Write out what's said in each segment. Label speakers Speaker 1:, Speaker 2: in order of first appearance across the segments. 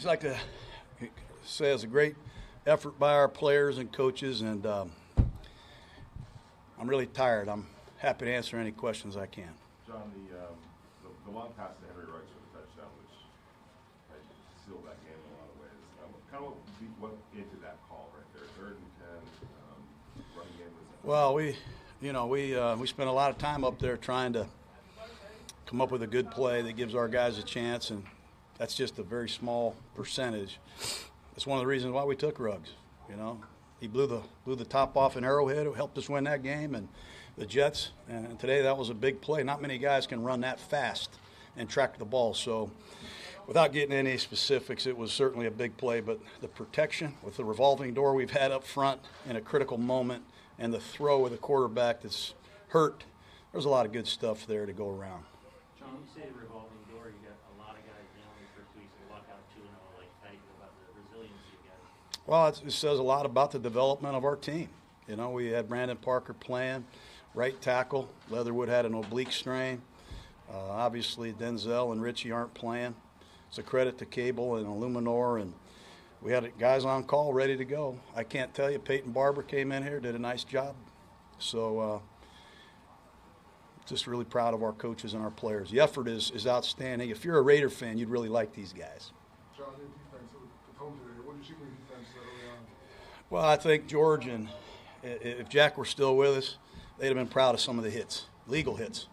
Speaker 1: I'd like to say it's a great effort by our players and coaches, and um, I'm really tired. I'm happy to answer any questions I can.
Speaker 2: Jon, the, um, the, the long pass to Henry Ruggs for the touchdown, which sealed that game in a lot of ways. Um, kind of what, what into that call right there, third and ten, um, running game was.
Speaker 1: Well, we, you know, we uh, we spent a lot of time up there trying to come up with a good play that gives our guys a chance, and that's just a very small percentage. That's one of the reasons why we took Ruggs. You know, he blew the blew the top off in Arrowhead. It helped us win that game, and the Jets. And today that was a big play. Not many guys can run that fast and track the ball. So. Without getting any specifics, it was certainly a big play, but the protection with the revolving door we've had up front in a critical moment and the throw with a quarterback that's hurt, there's a lot of good stuff there to go around.
Speaker 3: Jon, you say revolving door, you got a lot of guys down in the first weeks and walk out 2 0. Like, how do you feel about the resiliency of guys?
Speaker 1: Well, it says a lot about the development of our team. You know, we had Brandon Parker playing right tackle. Leatherwood had an oblique strain. Uh, obviously, Denzel and Richie aren't playing. It's a credit to Cable and Illuminor, and we had guys on call ready to go. I can't tell you, Peyton Barber came in here, did a nice job. So, uh, just really proud of our coaches and our players. The effort is, is outstanding. If you're a Raider fan, you'd really like these guys.
Speaker 4: Jon. What did you your defense early on?
Speaker 1: Well, I think George and if Jack were still with us, they'd have been proud of some of the hits, legal hits.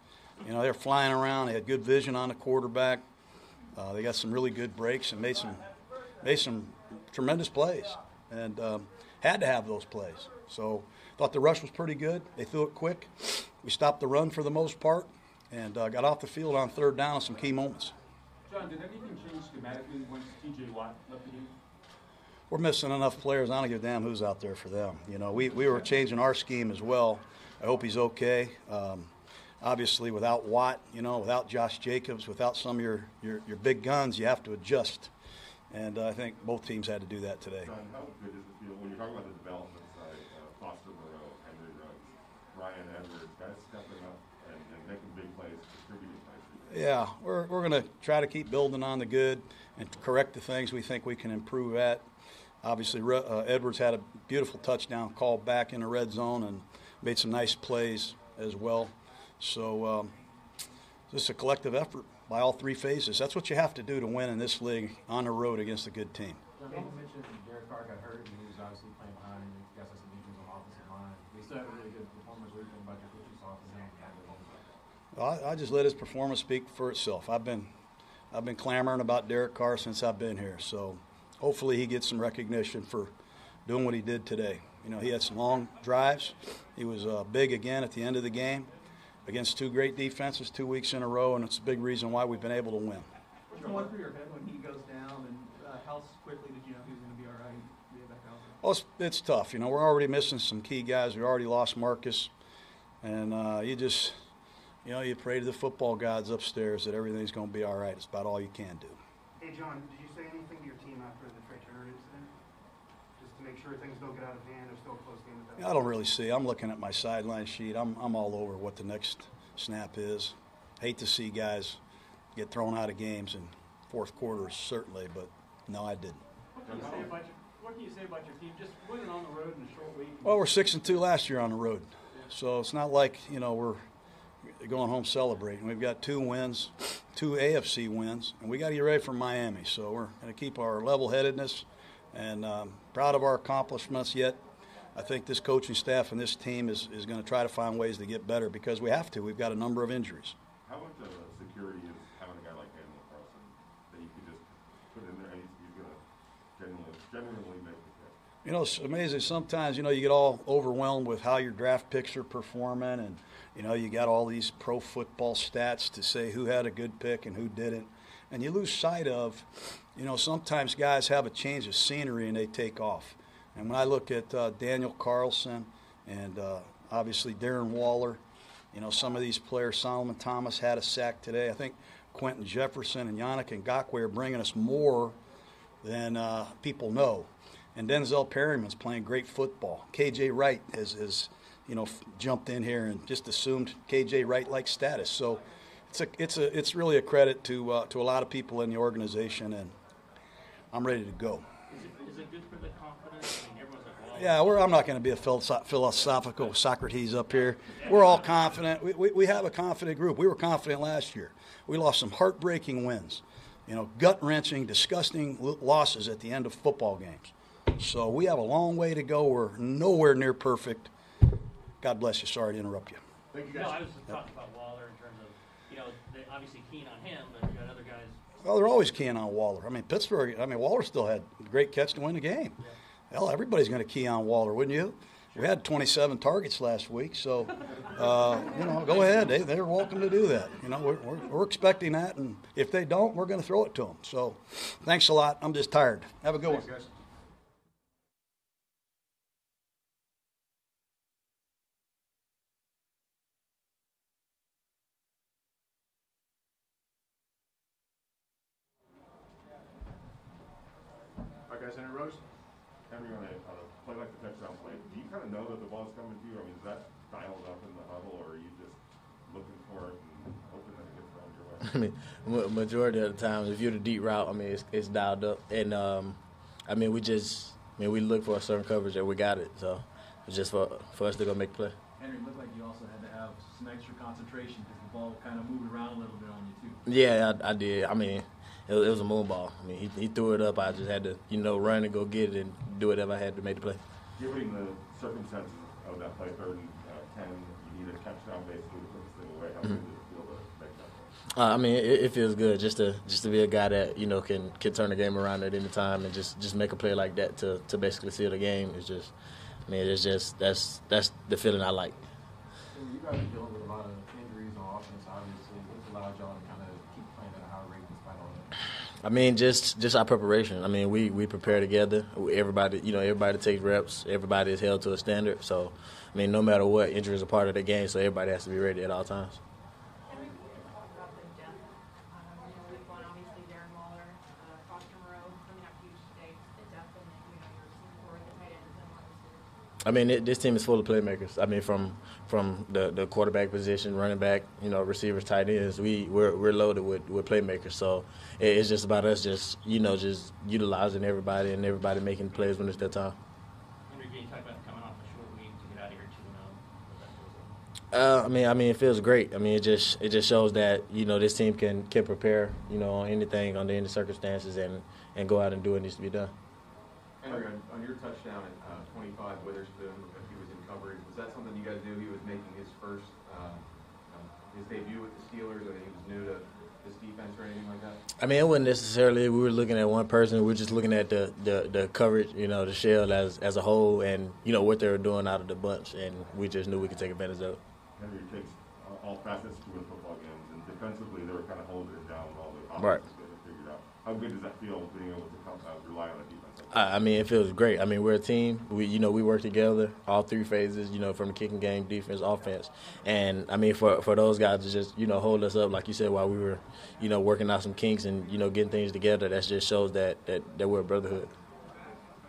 Speaker 1: You know, they're flying around. They had good vision on the quarterback. Uh, they got some really good breaks and made some made some tremendous plays, and um, had to have those plays. So thought the rush was pretty good. They threw it quick. We stopped the run for the most part, and uh, got off the field on third down in some key moments.
Speaker 5: Jon, did anything change schematically once T.J. Watt left the game?
Speaker 1: We're missing enough players. I don't give a damn who's out there for them. You know, we, we were changing our scheme as well. I hope he's okay. Um, obviously, without Watt, you know, without Josh Jacobs, without some of your, your, your big guns, you have to adjust. And uh, I think both teams had to do that today.
Speaker 2: Jon, how good does it feel when you're talking about the development side, uh, Foster Moreau, Henry Ruggs, Bryan Edwards, guys stepping up and, and making big plays, contributing plays.
Speaker 1: Yeah, we're, we're going to try to keep building on the good and correct the things we think we can improve at. Obviously, uh, Edwards had a beautiful touchdown call back in the red zone and made some nice plays as well. So, um, just a collective effort by all three phases. That's what you have to do to win in this league on the road against a good team.
Speaker 6: Jon, you mentioned Derek Carr got hurt and he was obviously playing behind and you guys had some injuries on the offensive line. They still had a really good performance. What do you think about your coaching staff and him at the moment?
Speaker 1: Well, I, I just let his performance speak for itself. I've been, I've been clamoring about Derek Carr since I've been here. So, hopefully, he gets some recognition for doing what he did today. You know, he had some long drives. He was uh, big again at the end of the game against two great defenses, two weeks in a row, and it's a big reason why we've been able to win.
Speaker 7: What's going through your head when he goes down, and uh, how quickly did you know he was going to be all right? Be back out there?
Speaker 1: Well, it's, it's tough. You know, we're already missing some key guys. We already lost Marcus, and uh, you just, you know, you pray to the football gods upstairs that everything's going to be all right. It's about all you can do.
Speaker 8: Hey, Jon, did you say anything to your team after the Trey Turner incident? Just to make sure things don't get out of hand or still a close game at that
Speaker 1: I don't really see. I'm looking at my sideline sheet. I'm, I'm all over what the next snap is. Hate to see guys get thrown out of games in fourth quarters, certainly, but no, I didn't.
Speaker 5: What can you say about your What can you say about your team? Just winning on the road in a short week.
Speaker 1: Well, we're six and two last year on the road, so it's not like you know we're going home celebrating. We've got two wins, two AFC wins, and we got to get ready for Miami. So we're going to keep our level-headedness and um, proud of our accomplishments. Yet, I think this coaching staff and this team is, is going to try to find ways to get better because we have to. We've got a number of injuries.
Speaker 2: How much of a security is having a guy like Daniel Carlson that you could just put in there and he's, going to genuinely, genuinely make the?
Speaker 1: You know, it's amazing. Sometimes, you know, you get all overwhelmed with how your draft picks are performing, and you know, you got all these pro football stats to say who had a good pick and who didn't, and you lose sight of, you know, sometimes guys have a change of scenery and they take off. And when I look at uh, Daniel Carlson and uh, obviously Darren Waller, you know, some of these players, Solomon Thomas had a sack today. I think Quinton Jefferson and Yannick and Ngakoue are bringing us more than uh, people know. And Denzel Perryman's playing great football. KJ Wright is, has you know, f- jumped in here and just assumed KJ Wright like status. So it's a, it's a, it's really a credit to uh, to a lot of people in the organization, and I'm ready to go.
Speaker 3: Is it, is it good for the confidence? I mean, like.
Speaker 1: Yeah, we're, I'm not going to be a philosophical Socrates up here. We're all confident. We, we, we have a confident group. We were confident last year. We lost some heartbreaking wins, you know, gut wrenching, disgusting losses at the end of football games. So we have a long way to go. We're nowhere near perfect. God bless you. Sorry to interrupt you.
Speaker 2: Thank you
Speaker 3: No. I was just talking about Waller in terms of, you know, they obviously keen on him, but you got other guys.
Speaker 1: Well, they're always keen on Waller. I mean, Pittsburgh, I mean, Waller still had a great catch to win the game. Hell, everybody's going to key on Waller, wouldn't you? We had 27 targets last week, so, uh, you know, go ahead. They, they're welcome to do that. You know, we're, we're, we're expecting that, and if they don't, we're going to throw it to them. So, thanks a lot. I'm just tired. Have a good one.
Speaker 2: Thanks, guys. All right, guys, Henry Ruggs, Henry on a, on a play like the touchdown play, do you kind of know that the ball's coming to you? I mean, is that dialed up in the huddle, or are you just looking for it and hoping that it gets thrown your way?
Speaker 9: I mean, majority of the time, if you're the deep route, I mean, it's, it's dialed up, and um, I mean, we just, I mean, we look for a certain coverage and we got it. So it's just for for us to go make a play.
Speaker 6: Henry, it looked like you also had to have some extra concentration because the ball kind of moved around a little bit on you too.
Speaker 9: Yeah, I, I did. I mean, it was, it was a moon ball. I mean, he, he threw it up. I just had to, you know, run and go get it and do whatever I had to make the play.
Speaker 2: Given the circumstances of that play, third and uh, ten, you need a touchdown basically to put this thing away. How good does it feel to make that play?
Speaker 9: Uh, I mean, it, it feels good just to just to be a guy that you know can can turn the game around at any time and just just make a play like that to to basically seal the game. It's just, I mean, it's just that's that's the feeling I like.
Speaker 6: So you guys are dealing with a lot of injuries on offense, obviously. What's allowed y'all to kind of keep playing at a high rate despite all that?
Speaker 9: I mean, just just our preparation. I mean, we we prepare together. Everybody, you know, everybody takes reps. Everybody is held to a standard. So, I mean, no matter what, injury is a part of the game. So everybody has to be ready at all times.
Speaker 10: Henry, can you talk about the depth, uh, you know, with one, obviously Darren Waller, uh, Foster Moreau coming up huge today, the depth and, you know, your receiving corps, the tight ends and wide receivers.
Speaker 9: I mean, it, this team is full of playmakers. I mean, from from the, the quarterback position, running back, you know, receivers, tight ends. We we're, we're loaded with, with playmakers. So it, it's just about us, just you know, just utilizing everybody and everybody making plays when it's their time.
Speaker 3: Henry, you talk about coming off a short week to get out here two and oh? What that feels like?
Speaker 9: Uh, I mean, I mean, it feels great. I mean, it just it just shows that you know this team can can prepare, you know, on anything under any circumstances and and go out and do what needs to be done.
Speaker 11: Henry, on, on your touchdown at uh, 25, Witherspoon, if he was coverage, was that something you guys knew he was making his first, uh, um, his debut with the Steelers, or that he was new to this defense or anything like that?
Speaker 9: I mean, it wasn't necessarily we were looking at one person. We were just looking at the, the, the coverage, you know, the shell as as a whole, and you know what they were doing out of the bunch, and we just knew we could take advantage of. it.
Speaker 2: Henry takes uh, all facets to win football games, and defensively they were kind of holding it down with all the
Speaker 9: Right.
Speaker 2: offenses that they figured out. How good does that feel being able to come, uh, rely on a defense? That?
Speaker 9: I I mean, it feels great. I mean, we're a team. We, you know, we work together, all three phases. You know, from the kicking game, defense, offense, and I mean, for for those guys to just you know hold us up, like you said, while we were, you know, working out some kinks and you know getting things together. That just shows that that, that we're a brotherhood.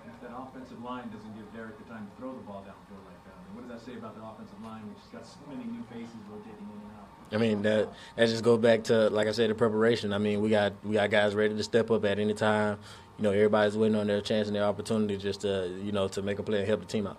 Speaker 6: If that offensive line doesn't give Derek the time to throw the ball downfield like that, I mean, what does that say about the offensive line, which has got so many new faces rotating in and out?
Speaker 9: I mean that that just goes back to like I said, the preparation. I mean, we got we got guys ready to step up at any time. You know, everybody's waiting on their chance and their opportunity just to you know to make a play and help the team out.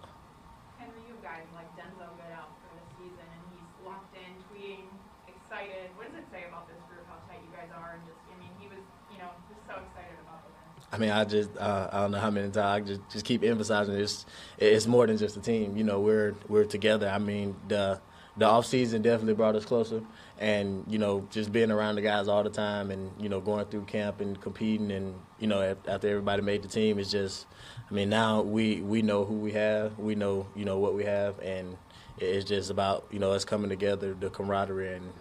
Speaker 10: Henry, you guys like Denzelle Good out for the season, and he's locked in, tweeting, excited. What does it say about this group, how tight you guys are, and just, I mean, he was, you know, just so excited about the win.
Speaker 9: I mean, I just uh, I don't know how many times I just just keep emphasizing this. It's more than just a team. You know, we're we're together. I mean, the the off season definitely brought us closer, and you know, just being around the guys all the time, and you know, going through camp and competing, and you know, after everybody made the team, it's just. I mean, now we we know who we have. We know you know what we have, and it's just about you know us coming together, the camaraderie, and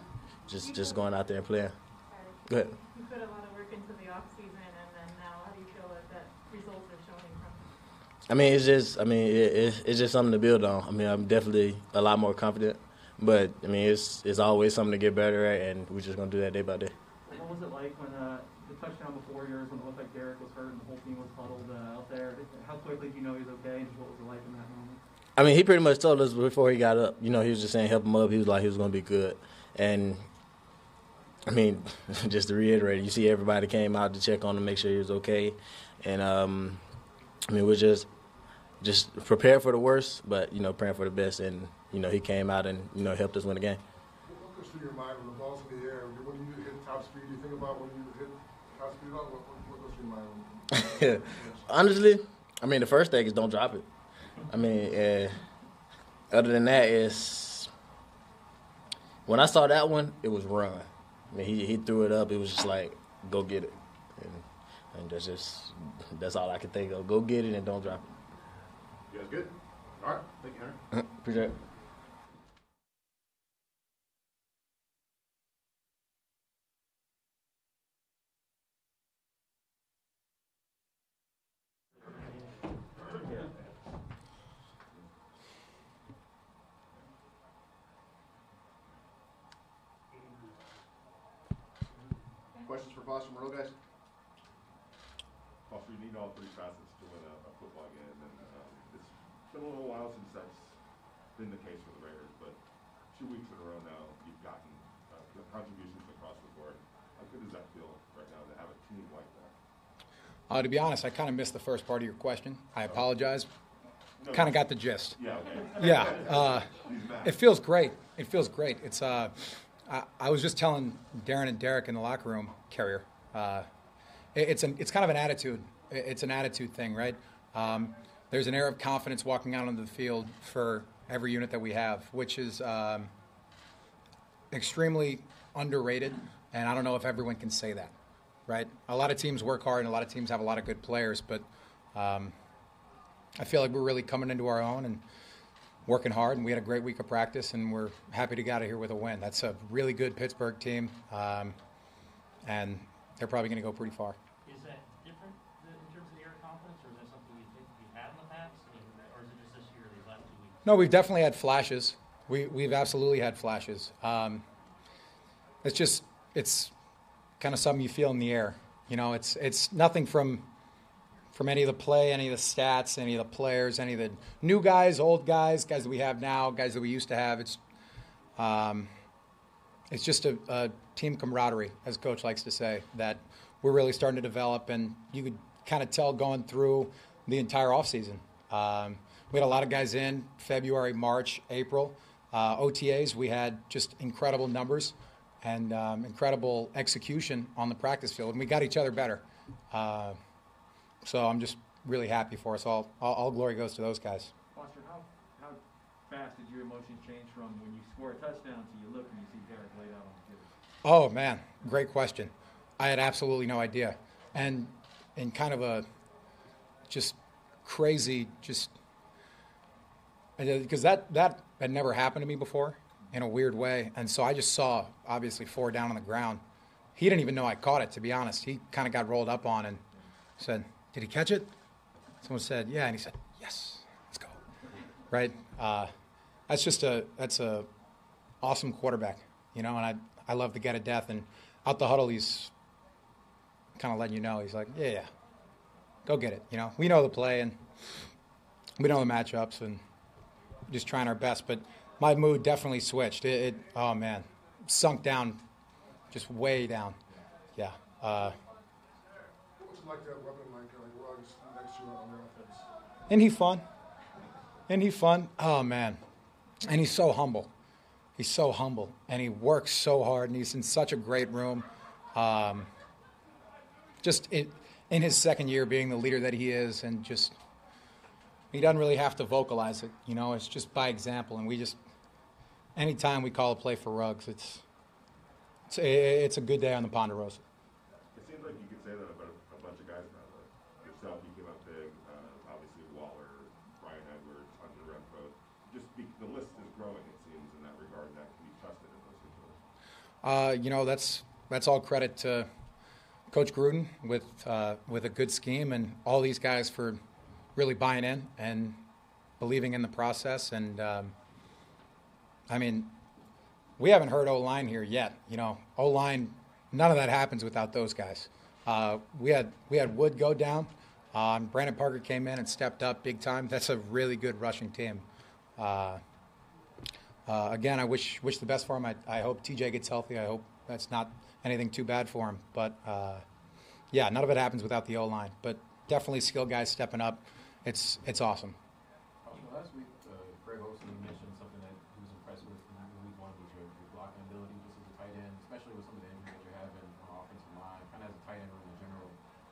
Speaker 9: just just going out there and playing. Go ahead.
Speaker 10: You put a lot of work into the offseason, and then now, how do you feel that, that results are showing from
Speaker 9: I mean, it's just, I mean, it, it, it's just something to build on. I mean, I'm definitely a lot more confident, but I mean, it's it's always something to get better at, and we're just gonna do that day by day.
Speaker 7: What was it like when, uh, the touchdown before yours, when it looked like Derek was hurt and the whole team was huddled, uh, out there? How quickly did you know he was okay, and what was it like in that moment?
Speaker 9: I mean, he pretty much told us before he got up. You know, he was just saying help him up. He was like he was gonna be good, and I mean, just to reiterate, you see everybody came out to check on him, make sure he was okay. and um, I mean we're just just prepared for the worst, but you know praying for the best. And you know he came out and you know helped us win the game.
Speaker 4: What goes through your mind when the ball's in the air? When you hit top speed, do you think about when you hit top speed? What, what, what goes through your mind?
Speaker 9: Honestly, I mean the first thing is don't drop it. I mean, uh, other than that, is when I saw that one, it was run. I mean, he he threw it up. It was just like go get it, and, and that's just that's all I can think of. Go get it and don't drop it.
Speaker 2: You guys good? All right, thank you, Henry.
Speaker 9: Appreciate it.
Speaker 2: Questions for Foster Moreau, guys? Foster, you need all three facets to win a, a football game, and um, it's been a little while since that's been the case for the Raiders, but two weeks in a row now, you've gotten uh, contributions across the board. How good does that feel right now to have a team like that?
Speaker 12: Uh, to be honest, I kind of missed the first part of your question. I apologize. Kind of got the gist.
Speaker 2: Yeah, okay.
Speaker 12: Yeah, uh, it feels great. It feels great. It's. Uh, I, I was just telling Darren and Derek in the locker room, carrier. Uh, it, it's an. It's kind of an attitude. It- It's an attitude thing, right? Um, there's an air of confidence walking out onto the field for every unit that we have, which is um, extremely underrated. And I don't know if everyone can say that, right? A lot of teams work hard, and a lot of teams have a lot of good players, but. Um, I feel like we're really coming into our own and working hard, and we had a great week of practice, and we're happy to get out of here with a win. That's a really good Pittsburgh team, um, and they're probably going to go pretty far.
Speaker 3: Is that different in terms of the air confidence, or is that something you think you had in the past? I mean, or is it just this year, these last two weeks?
Speaker 12: No, we've definitely had flashes. We, we've absolutely had flashes. Um, it's just, it's kind of something you feel in the air. You know, it's, it's nothing from, from any of the play, any of the stats, any of the players, any of the new guys, old guys, guys that we have now, guys that we used to have. It's, um, it's just a, a team camaraderie, as coach likes to say, that we're really starting to develop, and you could kind of tell going through the entire offseason. Um, we had a lot of guys in February, March, April. Uh, OTAs, we had just incredible numbers and um, incredible execution on the practice field, and we got each other better. Uh, so I'm just really happy for us. All, all, all glory goes to those guys.
Speaker 6: Foster, how, how fast did your emotions change from when you score a touchdown to you look and you see Derek laid out on the field?
Speaker 12: Oh man, great question. I had absolutely no idea, and in kind of a just crazy, just because that that had never happened to me before in a weird way, and so I just saw obviously four down on the ground. He didn't even know I caught it. To be honest, he kind of got rolled up on and said, "Did he catch it?" Someone said, "Yeah," and he said, "Yes, let's go." Right? Uh, that's just a that's a awesome quarterback, you know, and I I love the get of death. And out the huddle, he's kind of letting you know he's like, yeah, yeah, go get it. You know, we know the play and we know the matchups and just trying our best. But my mood definitely switched. It, it oh man, sunk down, just way down. Yeah. Uh,
Speaker 4: like that weapon like like Ruggs next to you on the offense?
Speaker 12: Isn't he fun? Isn't he fun? Oh man, and he's so humble. He's so humble, and he works so hard, and he's in such a great room. Um, just in, in his second year, being the leader that he is, and just he doesn't really have to vocalize it. You know, it's just by example, and we just anytime we call a play for Ruggs, it's it's, it's a good day on the Ponderosa.
Speaker 2: It seems like you could say that about a, a bunch of guys now. Like yourself, you came up big. Uh, obviously, Waller, Bryan Edwards, Hunter Renfrow. Just be, the list is growing. It seems in that regard that can be trusted in those situations.
Speaker 12: Uh, you know, that's that's all credit to Coach Gruden with uh, with a good scheme and all these guys for really buying in and believing in the process. And um, I mean, we haven't heard O line here yet. You know, O line, none of that happens without those guys. Uh, we had we had Wood go down. Um, Brandon Parker came in and stepped up big time. That's a really good rushing team. Uh, uh, again, I wish wish the best for him. I, I hope TJ gets healthy. I hope that's not anything too bad for him. But uh, yeah, none of it happens without the O line. But definitely skilled guys stepping up. It's it's awesome.
Speaker 6: Last week, uh, Greg Olsen mentioned something that he was impressed with in week one was your, your blocking ability just as a tight end, especially with some of the injuries that you're having on the offensive line, kind of as a tight end room in general.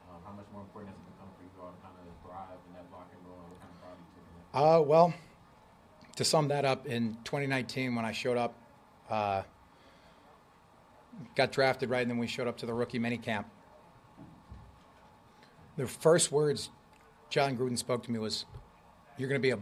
Speaker 6: Um, how much more important has it become for you all to kind of thrive in that blocking role what kind of pride you take in that?
Speaker 12: Uh, well, to sum that up, in 2019 when I showed up, uh, got drafted right, and then we showed up to the rookie mini camp. The first words Jon Gruden spoke to me was, "You're going to be a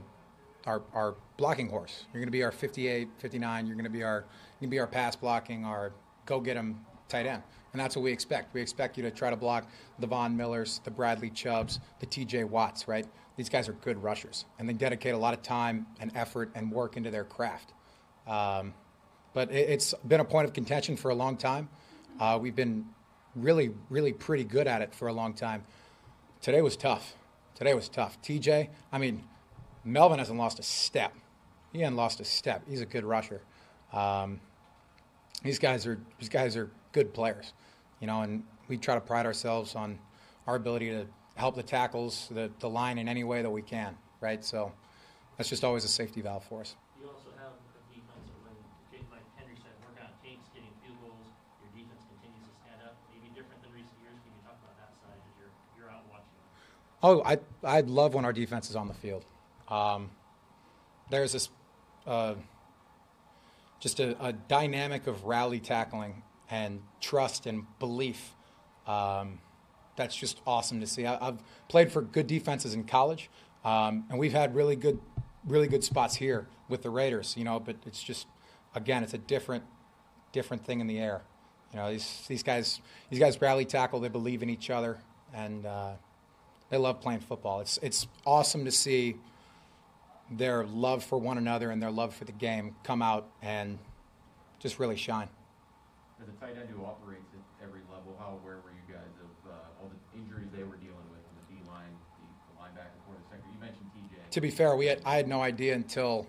Speaker 12: our, our blocking horse. You're going to be our 58, 59. You're going to be our you be our pass blocking, our go get get 'em tight end." And that's what we expect. We expect you to try to block the Von Millers, the Bradley Chubbs, the TJ Watts, right? These guys are good rushers, and they dedicate a lot of time and effort and work into their craft. Um, but it, it's been a point of contention for a long time. Uh, we've been really, really pretty good at it for a long time. Today was tough. Today was tough. TJ, I mean, Melvin hasn't lost a step. He hasn't lost a step. He's a good rusher. Um, these guys are these guys are good players, you know, and we try to pride ourselves on our ability to help the tackles, the, the line in any way that we can, right? So that's just always a safety valve for us.
Speaker 3: You also have a defense that when, like Henry said, work on takes, getting field goals, your defense continues to stand up, maybe different than recent years. Can you talk about that side as you're, you're out watching?
Speaker 12: Oh, I I love when our defense is on the field. Um, there's this uh, just a, a dynamic of rally tackling and trust and belief. Um, that's just awesome to see. I, I've played for good defenses in college, um, and we've had really good, really good spots here with the Raiders. You know, but it's just again, it's a different, different thing in the air. You know, these these guys, these guys rally tackle. They believe in each other, and uh, they love playing football. It's it's awesome to see their love for one another and their love for the game come out and just really shine.
Speaker 11: As a tight end who operates at every level, how aware were you guys of uh, all the injuries they were dealing with in the D line, the, the linebacker, for the second? You mentioned TJ.
Speaker 12: To be fair, we had, I had no idea until,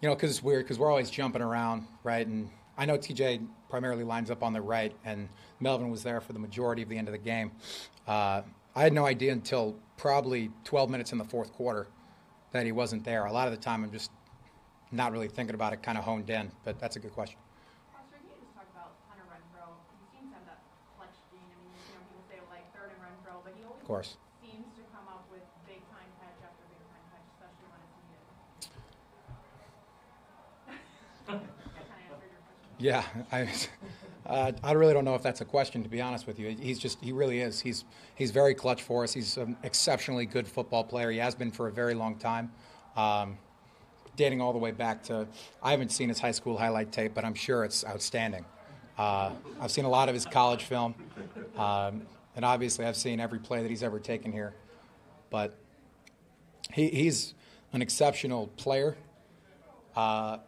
Speaker 12: you know, because it's weird because we're always jumping around, right? And I know TJ primarily lines up on the right, and Melvin was there for the majority of the end of the game. Uh, I had no idea until probably 12 minutes in the fourth quarter that he wasn't there. A lot of the time, I'm just not really thinking about it, kind of honed in. But that's a good question.
Speaker 10: Of can you just talk about Hunter Renfrow? He seems to have that flex gene. I mean, you know, people say like third and Renfrow, but he always
Speaker 12: Of course.
Speaker 10: seems to come up with big time catch after big time catch, especially when it's needed. That kind of answered your question.
Speaker 12: Yeah, I, uh, I really don't know if that's a question. To be honest with you, he's just he really is. He's he's very clutch for us. He's an exceptionally good football player. He has been for a very long time, um, dating all the way back to. I haven't seen his high school highlight tape, but I'm sure it's outstanding. Uh, I've seen a lot of his college film, um, and obviously I've seen every play that he's ever taken here. But he, he's an exceptional player. Uh,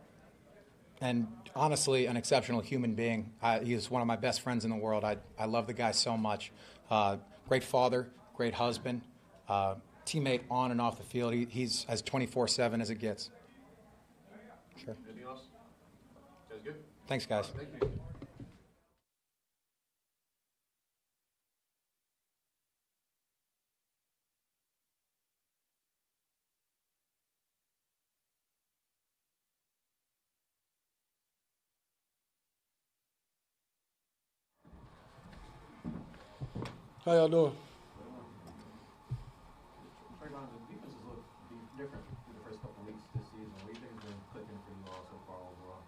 Speaker 12: and honestly, an exceptional human being. I, he is one of my best friends in the world. I, I love the guy so much. Uh, great father, great husband, uh, teammate on and off the field. He, he's as 24 7 as it gets. Sure.
Speaker 11: Anything else? Sounds good.
Speaker 12: Thanks, guys.
Speaker 11: Thank you.
Speaker 13: How y'all doing?
Speaker 6: Trayvon, the defenses look di- different through the first couple weeks this season. What do you think has been clicking for you all so far overall?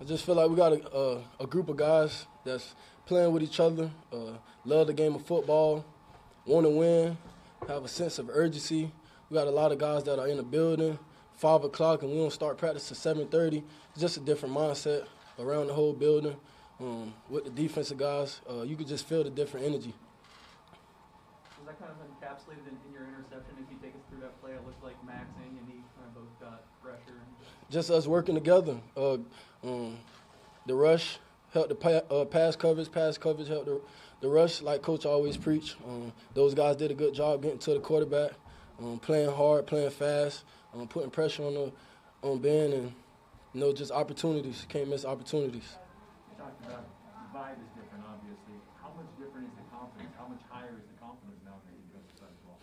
Speaker 13: I just feel like we got a, a, a group of guys that's playing with each other, uh, love the game of football, want to win, have a sense of urgency. We got a lot of guys that are in the building, five o'clock, and we don't start practice at seven thirty. It's just a different mindset around the whole building. Um, with the defensive guys, uh, you could just feel the different energy.
Speaker 7: Kind of encapsulated in, in your interception? If you take us through that play, it looked like Maxx and Yannick kind of both got pressure.
Speaker 13: Just us working together. Uh, um, the rush helped the pa- uh, pass coverage. Pass coverage helped the, the rush, like Coach always preach. Um, those guys did a good job getting to the quarterback, um, playing hard, playing fast, um, putting pressure on the on Ben, and you know just opportunities. Can't miss opportunities.
Speaker 6: You talked about the vibe is different, obviously. How much different is the confidence? How much higher is the confidence now that you've been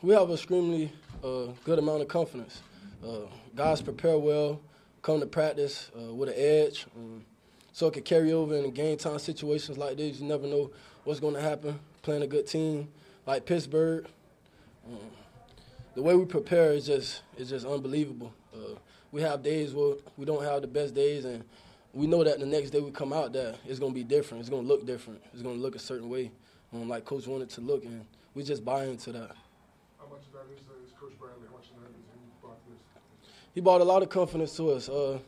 Speaker 13: we have extremely uh, good amount of confidence. Uh, guys prepare well, come to practice uh, with an edge, um, so it can carry over in game time situations like this. You never know what's going to happen. Playing a good team like Pittsburgh, um, the way we prepare is just is just unbelievable. Uh, we have days where we don't have the best days, and we know that the next day we come out that it's going to be different. It's going to look different. It's going to look a certain way, um, like Coach wanted to look, and we just buy into that.
Speaker 4: How much of that is, uh, is Coach Bradley? How much of that is he brought this?
Speaker 13: He brought a lot of confidence to us. Uh,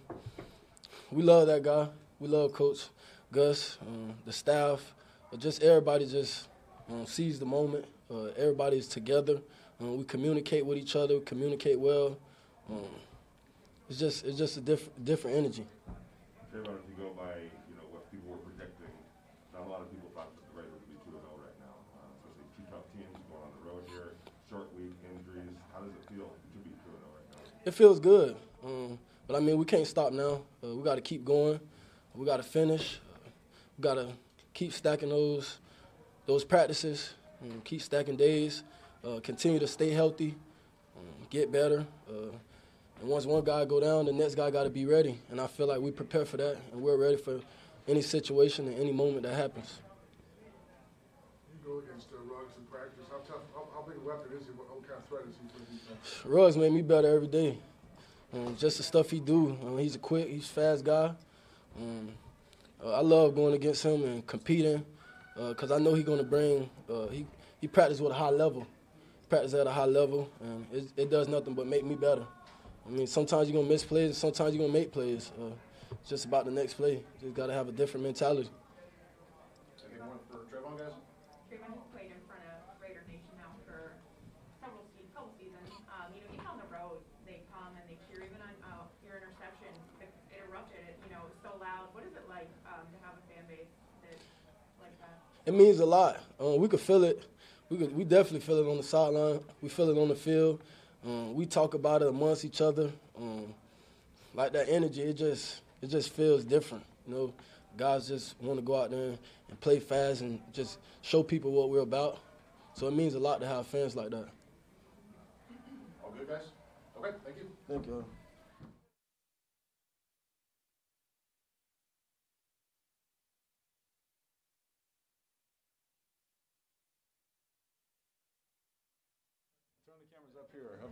Speaker 13: we love that guy. We love Coach Gus, um, the staff, but just everybody just um, sees the moment. Uh, everybody's together. Um, we communicate with each other. Communicate well. Um, it's just it's just a different different energy.
Speaker 2: Trayvon, if you go by, you know, what people were projecting, not a lot of people thought that the Raiders would be two and zero right now, uh, especially two tough teams going on the road here, short week, injuries. How does it feel to be two and zero right now?
Speaker 13: It feels good, um, but I mean we can't stop now. Uh, we got to keep going. We got to finish. Uh, we got to keep stacking those those practices. Um, keep stacking days. Uh, continue to stay healthy. Um, get better. Uh, and once one guy go down, the next guy got to be ready. And I feel like we prepare for that, and we're ready for any situation and any moment that happens.
Speaker 4: You go against uh, Ruggs in practice. How tough? How, how big a weapon is he? What, what kind of threat is he for the defense?
Speaker 13: Ruggs made me better every day. Um, just the stuff he do. Um, he's a quick, he's a fast guy. Um, uh, I love going against him and competing because uh, I know he's going to bring. Uh, he he practice with a high level, practice at a high level, and it, it does nothing but make me better. I mean, sometimes you're gonna miss plays, and sometimes you're gonna make plays. Uh, it's just about the next play. You just gotta have a different mentality.
Speaker 14: Second one for Trayvon, guys.
Speaker 10: Trayvon has played in front of Raider Nation now for several se- couple seasons. Um, you know, even on the road, they come and they cheer. Even on uh, your interception, it, it erupted. It, you know, it was so loud. What is it like um, to have a fan base that like that?
Speaker 13: It means a lot. Um, we could feel it. We could, we definitely feel it on the sideline. We feel it on the field. Um, we talk about it amongst each other. Um, like that energy, it just it just feels different. You know, guys just want to go out there and play fast and just show people what we're about. So it means a lot to have fans like that.
Speaker 14: All good, guys? Okay, thank you.
Speaker 13: Thank you.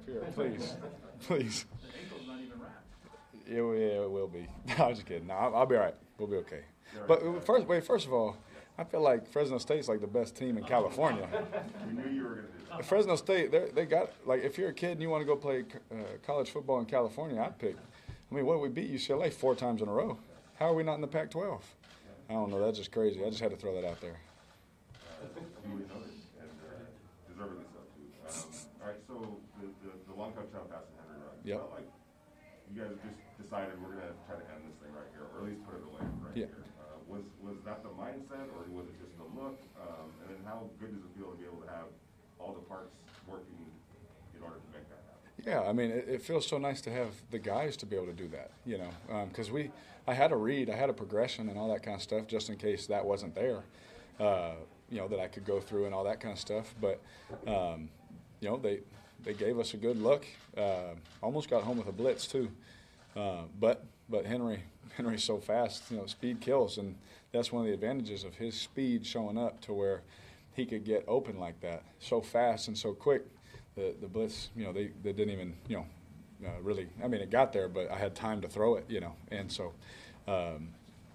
Speaker 15: Up here, up here, please, please.
Speaker 5: The ankle's not even wrapped.
Speaker 15: Yeah, well, yeah, it will be. No, I'm just kidding. No, I'll, I'll be all right. We'll be okay. But first, wait. First of all, I feel like Fresno State's like the best team in California.
Speaker 2: We knew you were gonna do that.
Speaker 15: Fresno State, they got like if you're a kid and you want to go play uh, college football in California, I'd pick. I mean, what we beat UCLA four times in a row? How are we not in the Pac-12? I don't know. That's just crazy. I just had to throw that out there.
Speaker 2: Duly noted, and uh, deservedly so too. Um, all right, so the, the, the long touchdown pass to Henry Ruggs.
Speaker 15: Yep.
Speaker 2: Like you guys just decided we're gonna try to end this thing right here, or at least put it away right
Speaker 15: Yeah.
Speaker 2: here. Uh, was was that the mindset, or was it just the look? Um, and then how good does it feel to be able to have all the parts working in order to make that happen?
Speaker 15: Yeah, I mean, it, it feels so nice to have the guys to be able to do that, you know, because we, I had a read, I had a progression and all that kind of stuff, just in case that wasn't there, uh, you know, that I could go through and all that kind of stuff. But, um, you know, they they gave us a good look. Uh, almost got home with a blitz too, uh, but but Henry Henry's so fast, you know, speed kills, and that's one of the advantages of his speed showing up to where he could get open like that, so fast and so quick the the blitz, you know, they, they didn't even, you know, uh, really. I mean, it got there, but I had time to throw it, you know, and so um,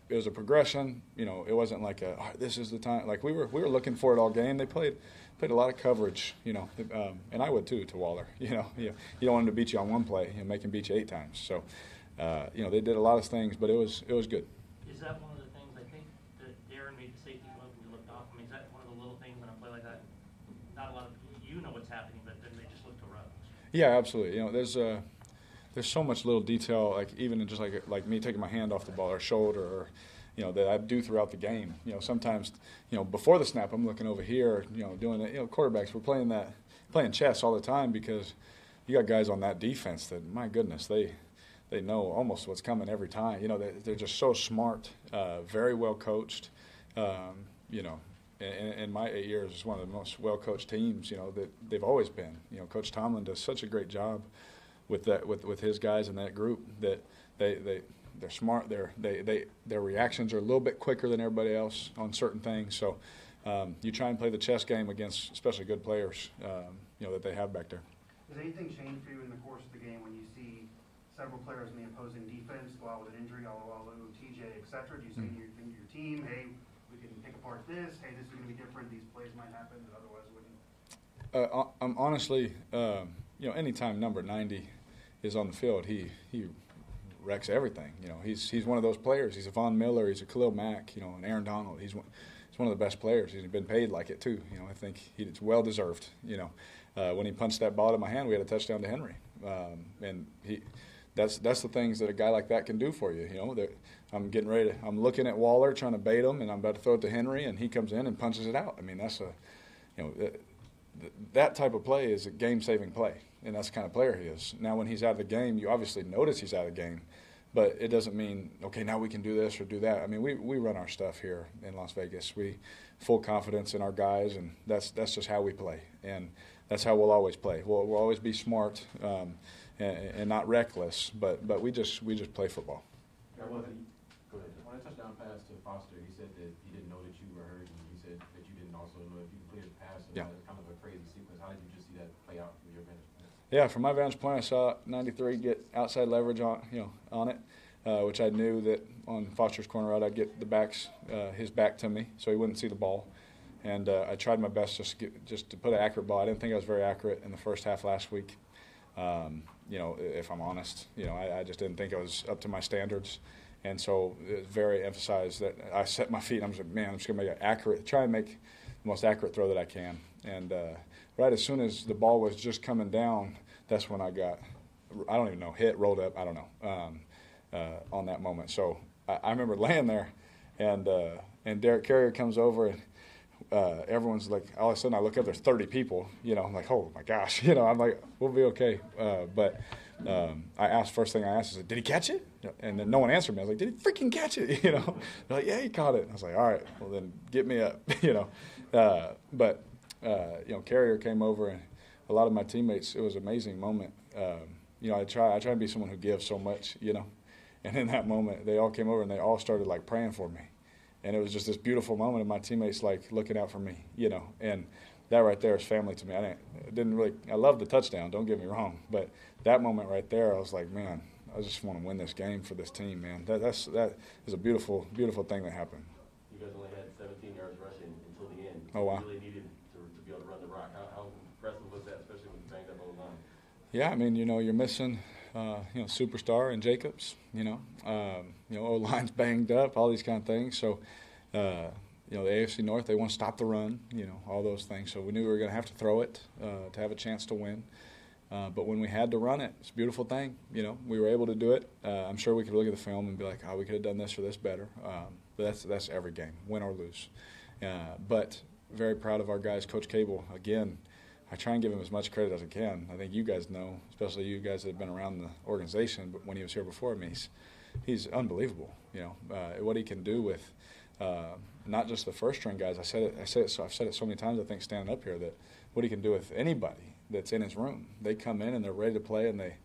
Speaker 15: it was a progression. You know, it wasn't like a "All right, this is the time. Like we were we were looking for it all game. They played played a lot of coverage, you know, um, and I would too to Waller. You know, you, you don't want him to beat you on one play and make him beat you eight times. So, uh, you know, they did a lot of things, but it was it was good.
Speaker 3: Is that one of the things, I think, that Darren made the safety move and you looked off? I mean, is that one of the little things in a play like that? Not a lot of, you know what's happening, but then they just look to Ruggs.
Speaker 15: Yeah, absolutely. You know, there's uh, there's so much little detail, like even in just like like me taking my hand off the ball or shoulder, or you know that I do throughout the game. You know, sometimes you know before the snap, I'm looking over here, you know, doing it. You know, quarterbacks we're playing that playing chess all the time because you got guys on that defense that my goodness they they know almost what's coming every time. You know, they, they're just so smart, uh, very well coached. Um, you know, in, in my eight years, it's one of the most well-coached teams, you know, that they've always been. You know, Coach Tomlin does such a great job with that with, with his guys in that group that they they they're smart. They're they they their reactions are a little bit quicker than everybody else on certain things. So um, you try and play the chess game against especially good players, um, you know, that they have back there.
Speaker 8: Does anything change for you in the course of the game when you see several players in the opposing defense go out with an injury, Alualu, TJ, et cetera? Do you say to your, to your team, hey, we can pick apart this, hey, this is going to be different, these plays might happen that otherwise wouldn't?
Speaker 15: Uh, I'm honestly, um, you know, anytime number 90 is on the field, he he wrecks everything. You know, he's he's one of those players. He's a Von Miller, he's a Khalil Mack, you know, and Aaron Donald. He's one, he's one of the best players. He's been paid like it too. You know, I think he, it's well deserved. You know, uh, when he punched that ball in my hand, we had a touchdown to Henry, um, and he. That's that's the things that a guy like that can do for you. You know, I'm getting ready. To, I'm looking at Waller trying to bait him, and I'm about to throw it to Henry, and he comes in and punches it out. I mean, that's a, you know, that, that type of play is a game-saving play, and that's the kind of player he is. Now, when he's out of the game, you obviously notice he's out of the game, but it doesn't mean okay now we can do this or do that. I mean, we we run our stuff here in Las Vegas. We full confidence in our guys, and that's that's just how we play, and that's how we'll always play. We'll, we'll always be smart. Um, and, and, not reckless, but but we just we just play football.
Speaker 6: Go ahead. When I touchdown pass to Foster, he said that he didn't know that you were hurt, and he said that you didn't also know if you completed the pass. So
Speaker 15: yeah.
Speaker 6: That's kind of a crazy sequence. How did you just see that play out from your vantage point?
Speaker 15: Yeah, from my vantage point, I saw 93 get outside leverage on you know on it, uh, which I knew that on Foster's corner route I'd get the backs uh, his back to me, so he wouldn't see the ball. And uh, I tried my best just to get, just to put an accurate ball. I didn't think I was very accurate in the first half last week. Um, you know, if I'm honest, you know, I, I, just didn't think I was up to my standards. And so it's very emphasized that I set my feet. I'm just like, man, I'm just to make an accurate, try and make the most accurate throw that I can. And uh, right as soon as the ball was just coming down, that's when I got, I don't even know, hit, rolled up, I don't know, um, uh, on that moment. So I, I remember laying there, and uh, and Derek Carrier comes over and uh, everyone's like, all of a sudden I look up, there's 30 people, you know, I'm like, oh my gosh, you know, I'm like, we'll be okay. Uh, but um, I asked, first thing I asked is, did he catch it? And then no one answered me. I was like, did he freaking catch it? You know, they're like, yeah, he caught it. I was like, all right, well then get me up, you know. Uh, but, uh, you know, Carrier came over and a lot of my teammates, it was an amazing moment. Um, you know, I try, I try to be someone who gives so much, you know. And in that moment, they all came over and they all started like praying for me and it was just this beautiful moment of my teammates like looking out for me, you know, and that right there is family to me. I didn't, I didn't really, I love the touchdown, don't get me wrong, but that moment right there, I was like, man, I just want to win this game for this team, man. That, that's that is a beautiful, beautiful thing that happened.
Speaker 16: You guys only had 17 yards rushing until the end.
Speaker 15: Oh wow!
Speaker 16: Really needed to, to be able to run the rock. How, how impressive was that, especially with the banged up O line?
Speaker 15: Yeah, I mean, you know, you're missing, uh, you know, superstar and Jacobs. You know, um, you know, O line's banged up, all these kind of things. So, uh, you know, the AFC North, they want to stop the run. You know, all those things. So we knew we were going to have to throw it uh, to have a chance to win. Uh, but when we had to run it, it's a beautiful thing. You know, we were able to do it. Uh, I'm sure we could look at the film and be like, "Oh, we could have done this or this better." Um, but that's that's every game, win or lose. Uh, but very proud of our guys, Coach Cable. Again, I try and give him as much credit as I can. I think you guys know, especially you guys that have been around the organization. But when he was here before me, he's he's unbelievable. You know uh, what he can do with uh, not just the first string guys. I said it. I said it. So I've said it so many times. I think standing up here that what he can do with anybody that's in his room. They come in and they're ready to play and they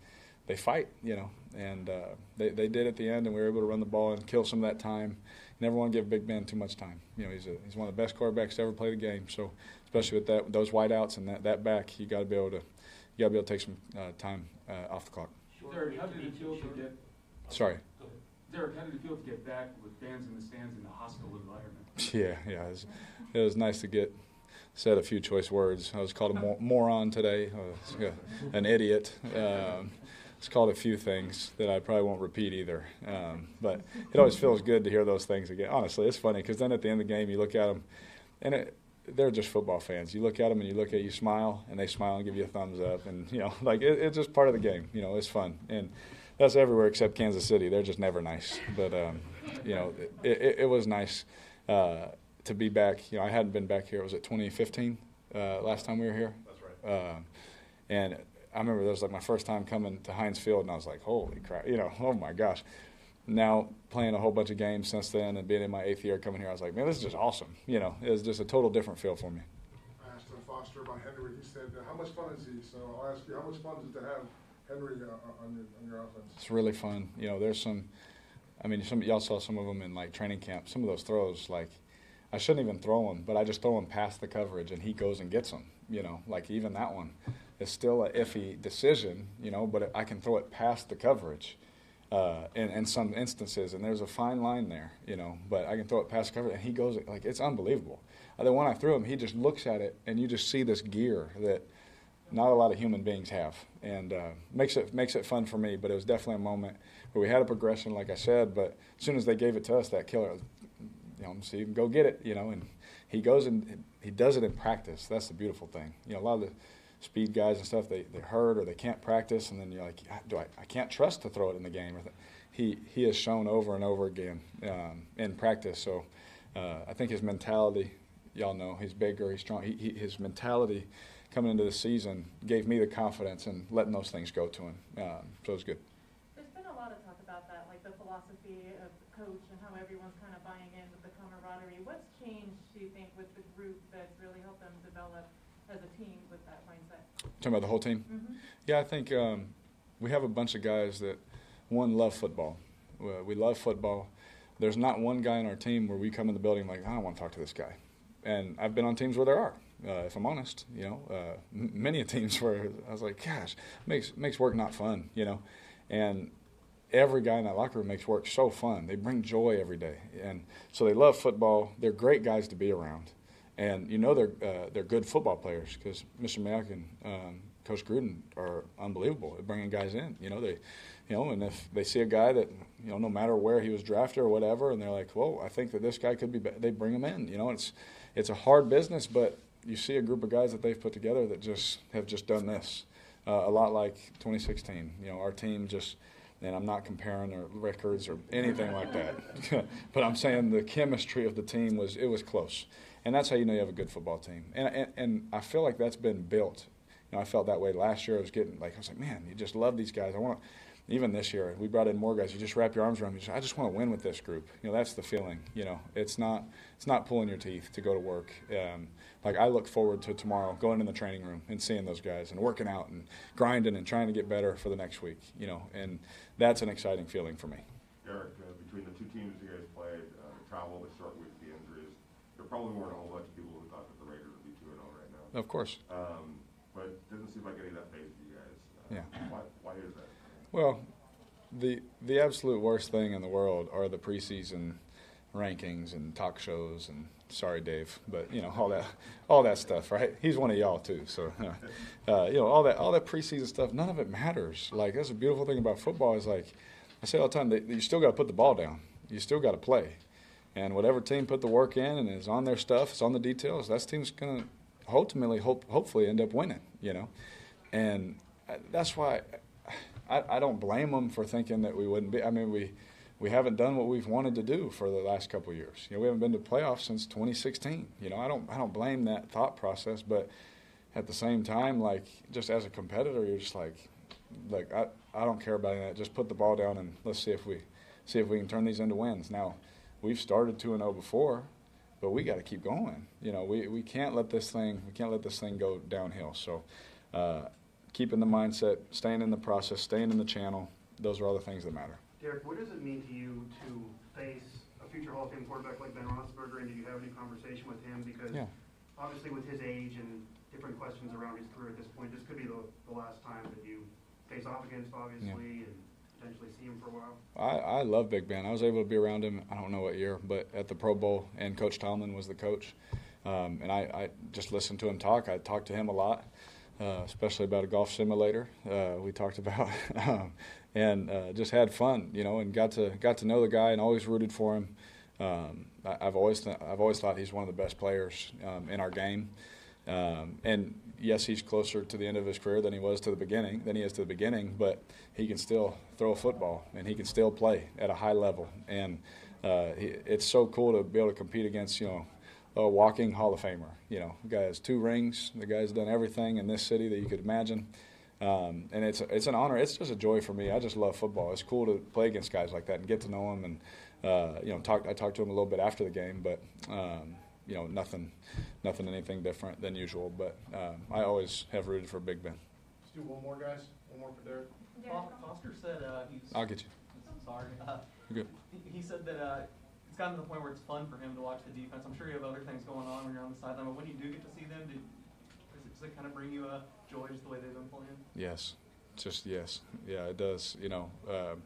Speaker 15: they fight. You know, and uh, they they did at the end, and we were able to run the ball and kill some of that time. Never want to give Big Ben too much time. You know, he's a, he's one of the best quarterbacks to ever play the game. So especially with that those wideouts and that, that back, you got to be able to you got to be able to take some uh, time uh, off the clock.
Speaker 5: Derek, how did it feel to get?
Speaker 15: Sorry.
Speaker 5: Derek, how did it feel to get back with fans in the stands in a hostile environment?
Speaker 15: Yeah, yeah, it was, it was nice to get said a few choice words. I was called a mor- moron today, uh, an idiot. Um, it's called a few things that I probably won't repeat either. Um, but it always feels good to hear those things again. Honestly, it's funny because then at the end of the game, you look at them, and it, they're just football fans. You look at them and you look at you smile, and they smile and give you a thumbs up, and you know, like it, it's just part of the game. You know, it's fun, and that's everywhere except Kansas City. They're just never nice. But um, you know, it, it, it was nice uh, to be back. You know, I hadn't been back here. It was it 2015 uh, last time we were here?
Speaker 2: That's right.
Speaker 15: Uh, and I remember that was like my first time coming to Heinz Field, and I was like, "Holy crap!" You know, oh my gosh. now playing a whole bunch of games since then and being in my eighth year coming here, I was like, man, this is just awesome. You know, it was just a total different feel for me.
Speaker 4: I asked uh, Foster about Henry. He said, uh, "How much fun is he?" So I'll ask you, how much fun is it to have Henry uh, on your on your offense?
Speaker 15: It's really fun. You know, there's some. I mean, some y'all saw some of them in like training camp. Some of those throws, like, I shouldn't even throw them, but I just throw them past the coverage, and he goes and gets them. You know, like even that one is still an iffy decision. You know, but I can throw it past the coverage. Uh, in, in some instances, and there's a fine line there, you know. But I can throw it past coverage, and he goes like it's unbelievable. Uh, the one I threw him, he just looks at it, and you just see this gear that not a lot of human beings have, and uh, makes it makes it fun for me. But it was definitely a moment where we had a progression, like I said. But as soon as they gave it to us, that killer, you know, so you can go get it, you know. And he goes and he does it in practice. That's the beautiful thing. You know, a lot of the speed guys and stuff, they they hurt or they can't practice, and then you're like, do I? I can't trust to throw it in the game. He he has shown over and over again um, in practice. So uh, I think his mentality, y'all know, he's bigger, he's strong. He, he, his mentality coming into the season gave me the confidence in letting those things go to him. Um, so it was good.
Speaker 10: There's been a lot of talk about that, like the philosophy of the coach and how everyone's kind of buying in with the camaraderie. What's changed, do you think, with the group that's really helped them develop as a team with that?
Speaker 15: Talking about the whole team?
Speaker 10: Mhm.
Speaker 15: Yeah, I think um, we have a bunch of guys that, one, love football. Uh, We love football. There's not one guy in our team where we come in the building like, I don't want to talk to this guy. And I've been on teams where there are, uh, if I'm honest. You know, uh, m- many teams where I was like, gosh, makes makes work not fun. You know, and every guy in that locker room makes work so fun. They bring joy every day, and so they love football. They're great guys to be around, and you know they're uh, they're good football players because Mr. Mayock and um, Coach Gruden are unbelievable at bringing guys in. You know they, you know, and if they see a guy that you know no matter where he was drafted or whatever, and they're like, well, I think that this guy could be, be they bring him in. You know, it's it's a hard business, but you see a group of guys that they've put together that just have just done this. Uh, a lot like 2016. You know, our team just, and I'm not comparing their records or anything like that, but I'm saying the chemistry of the team was it was close, and that's how you know you have a good football team. And and, and I feel like that's been built. You know, I felt that way last year. I was getting like I was like, man, you just love these guys. I want to. Even this year, we brought in more guys. You just wrap your arms around. You just, I just want to win with this group. You know, that's the feeling. You know, it's not it's not pulling your teeth to go to work. Um, like I look forward to tomorrow going in the training room and seeing those guys and working out and grinding and trying to get better for the next week. You know, and that's an exciting feeling for me.
Speaker 2: Eric, uh, between the two teams you guys played, uh, the travel, the short week, the injuries, there probably weren't a whole bunch of people who thought that the Raiders would be 2 0 right now.
Speaker 15: Of course.
Speaker 2: Um, but it doesn't seem like any of that phased you guys. Uh,
Speaker 15: Yeah.
Speaker 2: Why, why is that?
Speaker 15: Well, the the absolute worst thing in the world are the preseason rankings and talk shows and sorry Dave, but you know all that all that stuff, right? He's one of y'all too, so uh, you know all that all that preseason stuff. None of it matters. Like that's a beautiful thing about football is like I say all the time. That you still got to put the ball down. You still got to play, and whatever team put the work in and is on their stuff, is on the details. That team's gonna ultimately hope hopefully end up winning. You know, and uh, that's why. I, I don't blame them for thinking that we wouldn't be. I mean, we we haven't done what we've wanted to do for the last couple years. You know, we haven't been to playoffs since 2016. You know, I don't I don't blame that thought process, but at the same time, like just as a competitor, you're just like, like I I don't care about that. Just put the ball down and let's see if we see if we can turn these into wins. Now, we've started two and zero before, but we got to keep going. You know, we we can't let this thing we can't let this thing go downhill. So. Uh, keeping the mindset, staying in the process, staying in the channel. Those are all the things that matter.
Speaker 8: Derek, what does it mean to you to face a future Hall of Fame quarterback like Ben Roethlisberger, and did you have any conversation with him? Because
Speaker 15: Yeah.
Speaker 8: obviously with his age and different questions around his career at this point, this could be the, the last time that you face off against, obviously, and potentially see him for a while.
Speaker 15: I, I love Big Ben. I was able to be around him. I don't know what year, but at the Pro Bowl, and Coach Tomlin was the coach. Um, and I, I just listened to him talk. I talked to him a lot, uh, especially about a golf simulator. Uh, we talked about, um, and uh, just had fun, you know, and got to got to know the guy, and always rooted for him. Um, I, I've always th- I've always thought he's one of the best players um, in our game. Um, and yes, he's closer to the end of his career than he was to the beginning, than he is to the beginning. But he can still throw a football, and he can still play at a high level. And uh, it's so cool to be able to compete against, you know, a walking Hall of Famer. You know, the guy has two rings. The guy's done everything in this city that you could imagine. Um, and it's it's an honor. It's just a joy for me. I just love football. It's cool to play against guys like that and get to know them. And uh, you know, talk. I talked to him a little bit after the game, but um, you know, nothing, nothing, anything different than usual. But um, I always have rooted for Big Ben.
Speaker 6: Let's do one more, guys. One more for Derek.
Speaker 7: Fo- Foster said uh, he's.
Speaker 15: I'll get you.
Speaker 7: I'm sorry. Uh,
Speaker 15: good.
Speaker 7: he- he said that uh, it's gotten to the point where it's fun for him to watch the defense. I'm sure you have other things going on when you're on the sideline, but when you do get to see them, do, does, it, does it kind of bring you a joy just the way they've been playing?
Speaker 15: Yes, just yes, yeah, it does. You know, um,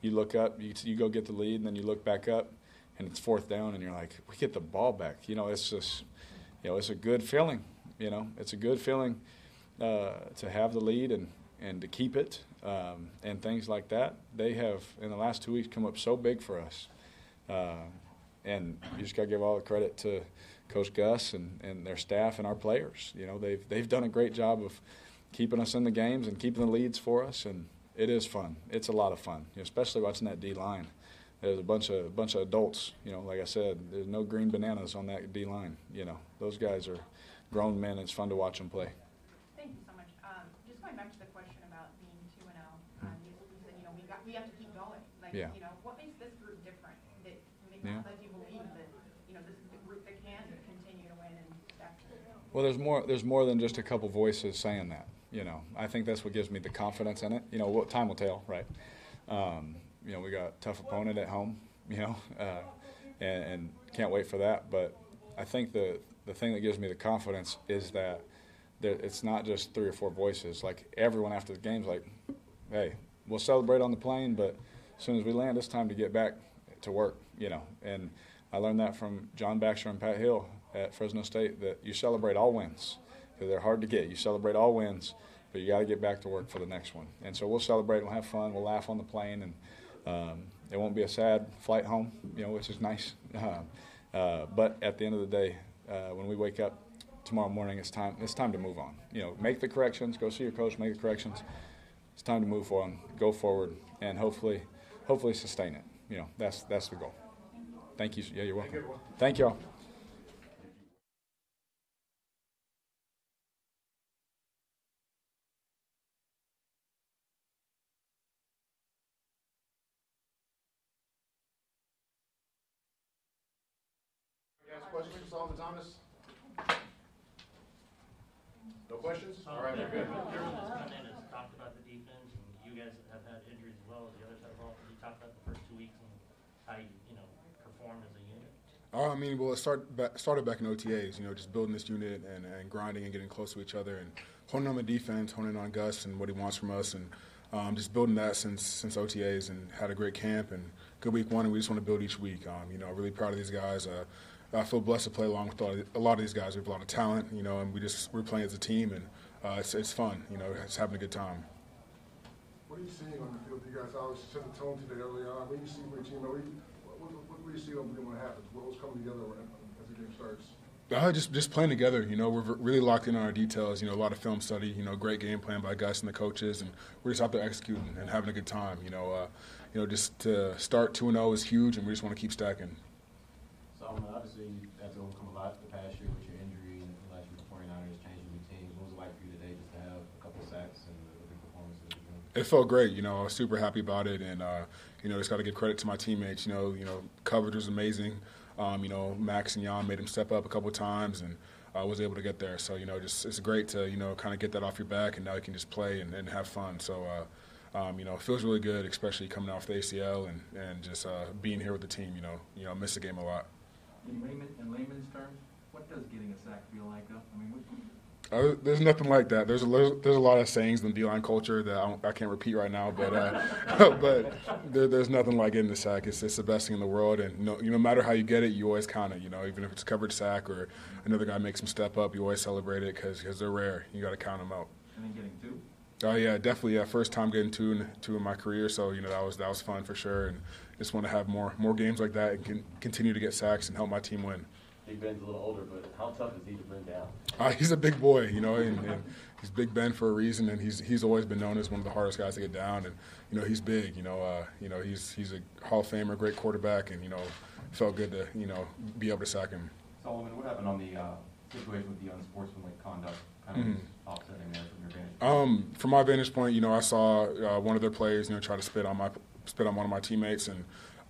Speaker 15: you look up, you, you go get the lead, and then you look back up, and it's fourth down, and you're like, we get the ball back. You know, it's just, you know, it's a good feeling. You know, it's a good feeling uh, to have the lead and and to keep it, um, and things like that. They have in the last two weeks come up so big for us, uh, and you just got to give all the credit to Coach Gus and, and their staff and our players. You know, they've they've done a great job of keeping us in the games and keeping the leads for us, and it is fun. It's a lot of fun, especially watching that D line. There's a bunch of bunch of adults. You know, like I said, there's no green bananas on that D line. You know, those guys are grown men. It's fun to watch them play.
Speaker 10: Thank you so much. Um, just going back to the question about being two and oh, um, you said, you know, we got, we have to keep going. Like,
Speaker 15: Yeah.
Speaker 10: you know, what makes this group different that makes,
Speaker 15: Yeah.
Speaker 10: you believe that, you know, this is the group that can continue to win and that?
Speaker 15: Well, there's more. There's more than just a couple voices saying that. You know, I think that's what gives me the confidence in it. You know, what time will tell, right? Um, you know, we got a tough opponent at home. You know, uh, and, and can't wait for that. But I think the the thing that gives me the confidence is that there, it's not just three or four voices. Like everyone after the game's like, "Hey, we'll celebrate on the plane, but as soon as we land, it's time to get back to work." You know, and I learned that from John Baxter and Pat Hill at Fresno State that you celebrate all wins because they're hard to get. You celebrate all wins, but you got to get back to work for the next one. And so we'll celebrate. We'll have fun. We'll laugh on the plane, and um, it won't be a sad flight home, you know, which is nice. Uh, uh, but at the end of the day, uh, when we wake up tomorrow morning, it's time. It's time to move on. You know, make the corrections. Go see your coach. Make the corrections. It's time to move on. Go forward, and hopefully, hopefully sustain it. You know, that's that's the goal. Thank you. Yeah, you're welcome. Thank you all.
Speaker 6: Guys, questions, Solomon Thomas? No questions? All right, we're good.
Speaker 3: Everyone that's come in has talked about the defense, and you guys have had injuries as well as the others have all. Can you talk about the first two weeks and how you, you know, performed as a unit?
Speaker 17: Uh, I mean, well, it started back, started back in OTAs, you know, just building this unit and, and grinding and getting close to each other and honing on the defense, honing on Gus and what he wants from us, and um, just building that since since OTAs and had a great camp and good week one, and we just want to build each week. Um, you know, really proud of these guys. Uh, I feel blessed to play along with all- a lot of these guys. We have a lot of talent, you know, and we just we're playing as a team, and uh, it's it's fun, you know, it's having a good time.
Speaker 4: What are you seeing on the field? You guys obviously set the tone today early on. What do you see from your team? What, do you- what, what, what do you see when it happens? What was coming together as the game starts?
Speaker 17: Uh, just just playing together. You know, we're really locked in on our details. You know, a lot of film study. You know, great game plan by Gus and the coaches, and we're just out there executing and having a good time. You know, uh, you know, just to start two and zero is huge, and we just want to keep stacking.
Speaker 6: So, um, obviously, you had to overcome a lot the past year with your injury and the last year the 49ers, changing routine. What was it like for you today just to have a couple sacks and a big performance?
Speaker 17: It felt great. You know, I was super happy about it, and uh, you know, just got to give credit to my teammates. You know, you know, coverage was amazing. Um, you know, Maxx and Jan made him step up a couple times, and I was able to get there. So you know, just it's great to you know kind of get that off your back, and now you can just play and, and have fun. So. Uh, um, you know, it feels really good, especially coming off the ACL and, and just uh, being here with the team. You know, you know, I miss the game a lot.
Speaker 7: In layman, in layman's terms, what does getting a sack feel like? Though? I mean, what,
Speaker 17: Uh, there's nothing like that. There's a, there's, there's a lot of sayings in the D-line culture that I, don't, I can't repeat right now, but uh, but there, there's nothing like getting the sack. It's, it's the best thing in the world, and no, you know, no matter how you get it, you always count it. You know, even if it's a coverage sack or another guy makes him step up, you always celebrate it because they're rare. You got to count them out.
Speaker 7: and then getting two?
Speaker 17: Oh yeah, definitely. Yeah, first time getting two in, two in my career, so you know that was that was fun for sure, and just want to have more more games like that and can continue to get sacks and help my team win.
Speaker 16: Big Ben's a little older, but how tough is he to bring down?
Speaker 17: Uh, he's a big boy, you know, and, and he's Big Ben for a reason, and he's he's always been known as one of the hardest guys to get down, and you know he's big, you know, uh, you know he's he's a Hall of Famer, great quarterback, and you know felt good to you know be able to sack him.
Speaker 11: Solomon, what happened on the uh, situation with the unsportsmanlike conduct kind of
Speaker 17: Mhm.
Speaker 11: offsetting there from your vantage?
Speaker 17: Um, from my vantage point, you know, I saw uh, one of their players, you know, try to spit on my spit on one of my teammates, and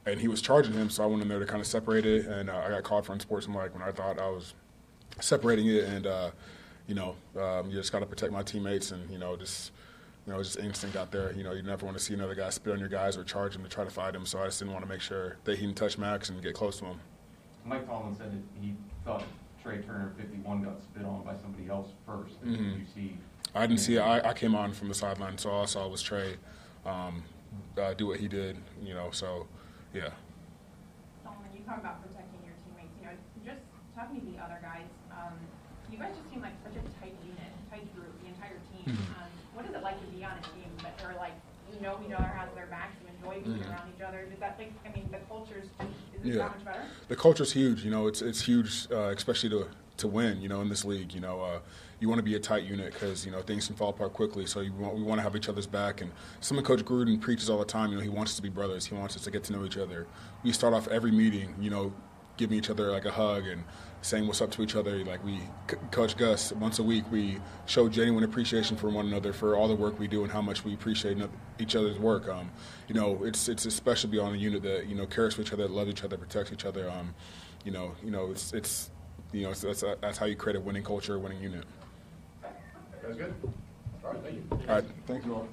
Speaker 17: and he was charging him, so I went in there to kind of separate it, and uh, I got called for unsportsmanlike when I thought I was separating it, and uh, you know, um, you just got to protect my teammates, and you know, just you know, just instinct out there. You know, you never want to see another guy spit on your guys or charge him to try to fight him. So I just didn't want to make sure that he didn't touch Maxx and get close to him.
Speaker 11: Mike Tomlin said that he thought Trai Turner, 51, got spit on by somebody else first. Did
Speaker 17: Mhm.
Speaker 11: you see?
Speaker 17: I didn't see it. I, I came on from the sideline, so all I saw was Trai um, uh, do what he did. You know, so yeah.
Speaker 10: Solomon, you talk about protecting your teammates, you know, just talking to the other guys, um, you guys just seem like such a tight unit, tight group, the entire team.
Speaker 17: Mhm.
Speaker 10: Um, what is it like to be on a team that are like, you know each other has their backs, you enjoy being
Speaker 17: Mhm.
Speaker 10: around each other? Does that like, I mean, the culture's is it
Speaker 17: Yeah.
Speaker 10: that much better?
Speaker 17: The culture's huge. You know, it's it's huge, uh, especially to to win. You know, in this league, you know, uh, you want to be a tight unit because you know things can fall apart quickly. So want, we want to have each other's back. And something Coach Gruden preaches all the time. You know, he wants us to be brothers. He wants us to get to know each other. We start off every meeting, you know, giving each other like a hug and saying what's up to each other. Like we, Coach Gus, once a week, we show genuine appreciation for one another for all the work we do and how much we appreciate each other's work. Um, you know, it's it's especially be on a unit that you know cares for each other, loves each other, protects each other. Um, you know, you know, it's it's you know, it's, that's that's how you create a winning culture, a winning unit.
Speaker 2: That's good. All right, thank you.
Speaker 17: All right, thank you all.